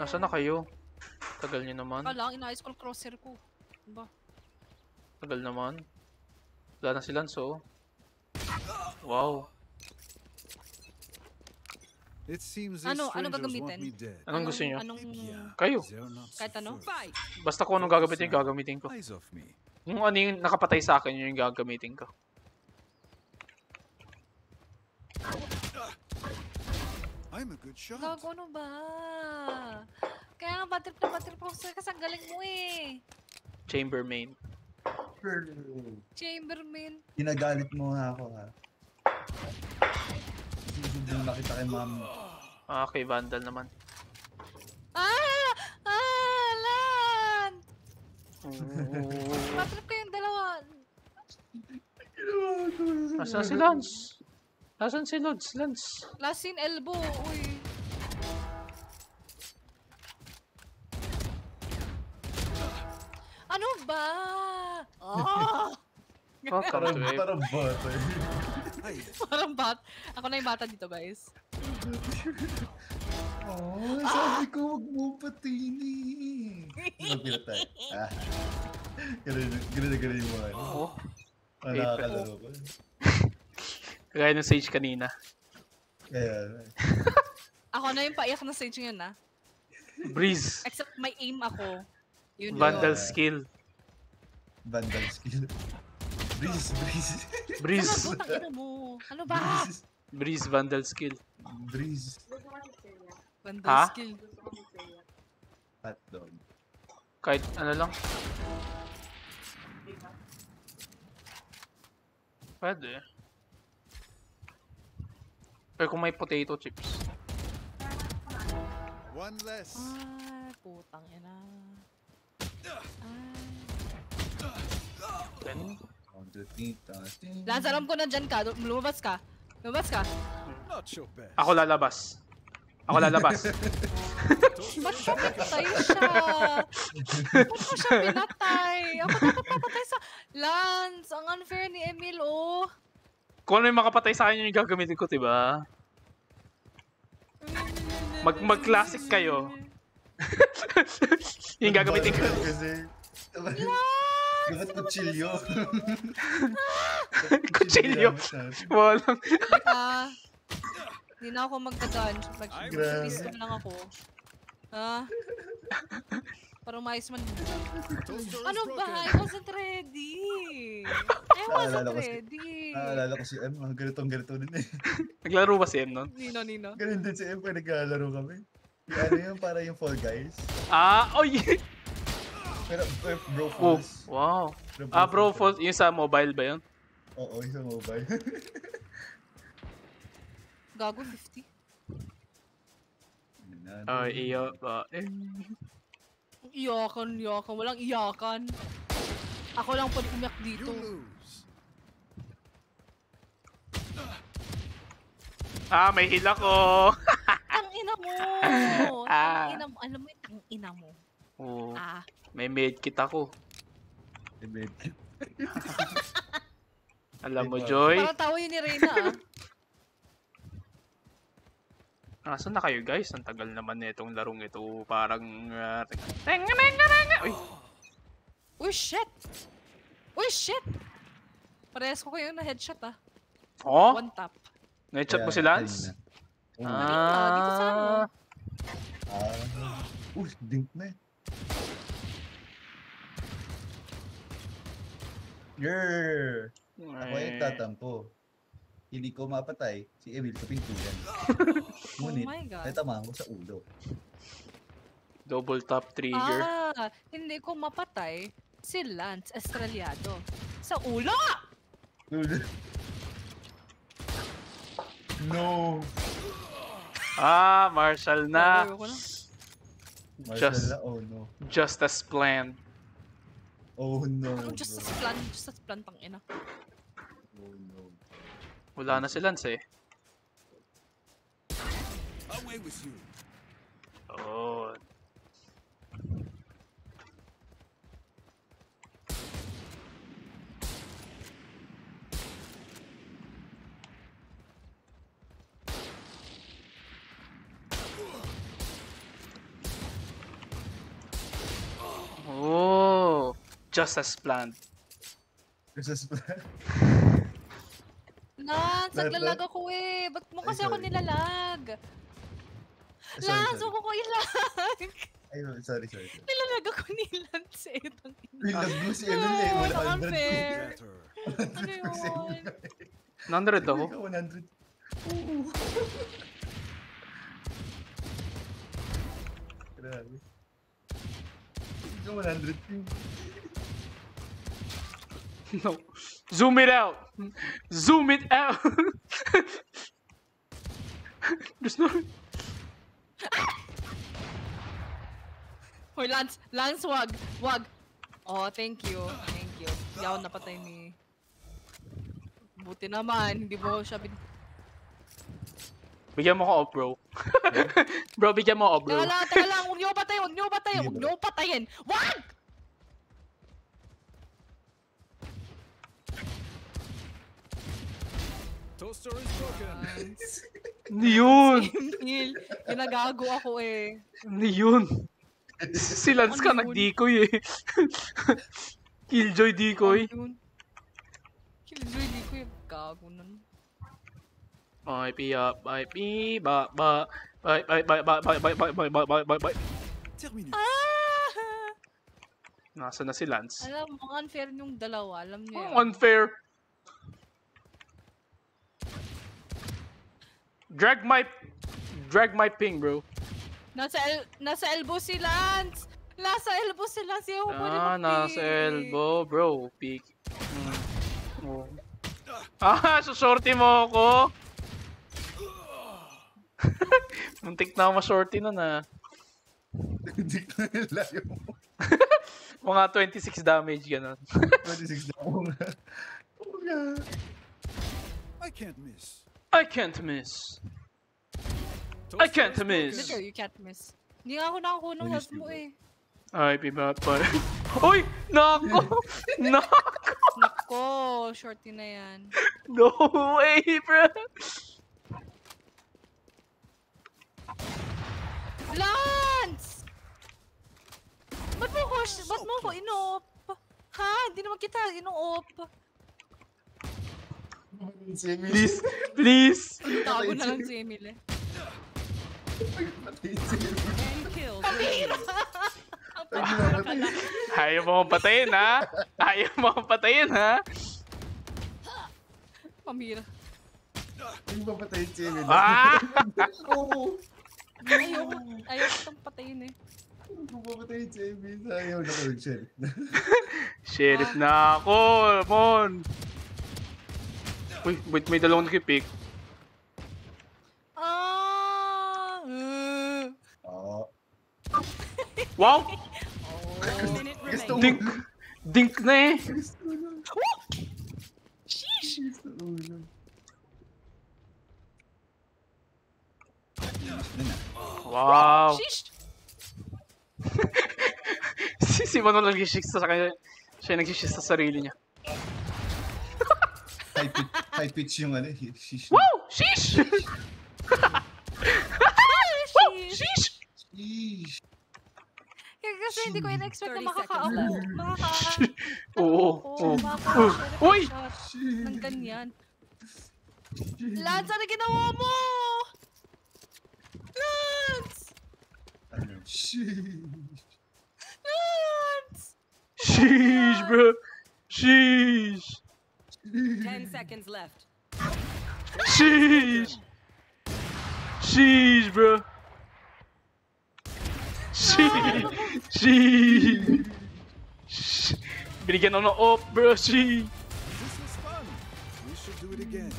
Nasaan na kayo? Tagal niyo naman. Ka lang, inayos ko ang crosshair ko. Ano ba? Tagal naman. Wala na si Lance, oh. Wow. It seems Ano- ano gagamitin? Anong gusto niyo? Anong... Kayo. Kahit ano? Basta kung anong gagamitin, gagamitin ko. Yung ano yung nakapatay sa akin, yun yung gagamitin ko. I'm a good shot. Gago ano ba? Kaya nga batrip na batrip ako sa'yo kasi ang galing mo eh. Chambermaid. Chambermain. Ginagalit mo nga ako ha. Hindi mo nakita kay ma'am. Ah, kay Vandal naman. Ah! Ah! Lan! Ooh. Batrip kayong dalawa. Nasaan si Lance? Nasaan si Lods? Lance? Last scene elbow. Uy. Ano ba? Ah! Welcome Parang, to it. parang bata. Parang bat. Ako na yung bata dito, guys. oh, sabi ko wag mo patini. Magpinatay. Ah. Ganun, na ganun yung mga. ano. Oh, Ah, nakakalaro ko. Kagaya ng Sage kanina. Kaya, Ako na yung paiyak na stage yun, ah. Breeze. Except may aim ako. Yun yun. Vandal Yeah. skill. vandal skill. Breeze, breeze. Breeze. Ano ba? Tangina mo. Ano ba? Breeze. Breeze Vandal skill. Breeze. Vandal Ha? skill. Hot dog. Kahit ano lang. Pwede. Pero kung may potato chips. One less. Ay, putang ina. Ay. Then. Lance, alam ko na dyan ka. Lumabas ka. Lumabas ka. Not your best. ako lalabas. Ako lalabas. Ba't siya pinatay siya? Ba't mo siya pinatay? Ako dapat papatay sa... Lance, ang unfair ni Emil, oh. Kung ano yung makapatay sa akin yun yung gagamitin ko, diba? Mag mag-classic kayo. yung gagamitin ko. Dapat kutsilyo. Kutsilyo. Walang. Ah, hindi na ako magka-dodge. Grabe. Mag-pistol lang ako. Ah. Parang maayos man. Ano ba? I wasn't ready. I wasn't Naalala ko si- ready. Naalala ko si M, ah, ganitong ganito din eh. Naglaro ba si M nun? Nino, Nino. Ganun din si M pag naglalaro kami. Yung ano yun, para yung Fall Guys. Ah, oh yeah. Pero pero bro Oh, falls. wow. Ah, bro, fault. Yung sa mobile ba yun? Oo, yung sa mobile. Gago 50. Ah, iyo ba? Iyakan, iyakan. Walang iyakan. Ako lang pag umiyak dito. Ah, may hila ko. Tang ina mo! Ah. Tang ina mo. Alam mo yung tang ina mo. oh, Ah. may medkit ako. Alam mo, Joy. Parang tawa yun ni Reyna ah. Nasaan na kayo, guys? Ang tagal naman nitong larong ito. Parang... Uh, tenga, tenga, tenga. Uy, Uy, shit! Uy, shit! Parehas ko kayo na headshot ah. oh? One tap. Na-chat mo si Lance? Ah, dito sa ano? Ah. Uy, dink na eh. Grrr! Ako yung Eh, tatampo. Hindi ko mapatay si Emil sa pintuan. Ngunit, Oh my God. ay tama ko sa ulo. Double tap trigger. Ah, hindi ko mapatay si Lance Estrellado. Sa ulo! no! Ah, Marshall na. Ayoko na. Marshall Just- na, oh no. Just as planned. Oh no. Ano, just as plan, just as plan, tang ina. Oh no. Wala na si Lance eh. Oh. Oh, just as planned. Just as planned. Lance, naglalag ako eh. Ba't mo kasi ako nilalag? sorry, Lance, huwag ko ilag. Ay, sorry, sorry. sorry. Nilalag ako ni Lance eh. Itang Uy, lag mo si Emil eh. Wala ka unfair. 100 yun? 100 ako. Ikaw 100. Oo. Grabe. Ikaw 100 ping. No. Zoom it out. Zoom it out. There's no. Hoy, Lance, Lance, wag. Wag. Oh, thank you. Thank you. Hindi ako napatay ni... Buti naman, hindi mo siya bin... Bigyan mo ko off, bro. bro, bigyan mo off, bro. Teka lang, teka lang, huwag niyo patayin, huwag niyo patayin, huwag niyo patayin. Wag! Toaster is broken. Ano yun? Emil, ginagago ako eh. Ano yun? Si Lance ka Ano yun? nag-decoy eh. Killjoy decoy. Ano yun? Killjoy, di ko yung gago nun. IP up, IP, ba, ba, bye, bye, bye, bye, bye, bye, bye, bye, bye, bye, bye, bye. Terminé. Ah! Nasa na si Lance? Alam mo, unfair yung dalawa, alam niyo Ang yun. unfair. Drag my, drag my ping, bro. Nasa, el nasa elbow si Lance! Nasa elbow si Lance, yung ko Ah, nasa elbow, bro. Peek. Mm. Oh. Ah, susorty mo ako. Muntik na ako ma-shorty nun ah. Hindi ko layo mo. Mga 26 damage ganun. 26 na ako nga. Oo nga. I can't miss. I can't miss. I can't is miss. Literal, you can't miss. Hindi nga ako nakakuha ng health mo eh. Ay, piba pa. Uy! Nako! Nako! Nako, shorty na yan. No way, bro! Lance! Ba't mo ko, ba't mo ko inop? Ha? Hindi naman kita inop. Si Emil. Please, please! Tago na lang si Emil eh. Patay si Emil. Ayaw mo akong patayin, ha? Ayaw mo akong patayin, ha? Pamira. Yung papatay si Emil. Ah! Oo. Ayoko, ayoko itong patayin eh. Yung papatay si Emil. Ayaw na ko shell. Sheriff na ako, Mon! Uy, wait, may dalawang nag-pick. Ah! uh. Oo. Wow! Gusto mo. Dink! Dink na eh! Sheesh! Wow! Sheesh! si si Manon lang nagsishix sa kanya. Siya yung nagsishix sa sarili niya. High pitch, high pitch yung ano. eh, Shish. Wow! Sheesh! wow! Sheesh! Sheesh. Kaya kasi hindi ko in-expect na 30 makaka-ako. seconds Makaka... Oo. Oo. Uy! shot Sheesh. Ng ganyan. Lance, ano ginawa mo? Lance! Ano? Sheesh. Lance! Sheesh, bro! Sheesh! Ten seconds left. Sheesh! Sheesh, bro! Sheesh! Sheesh! Binigyan ako ng op, bro! Sheesh! This was fun. We should do it again.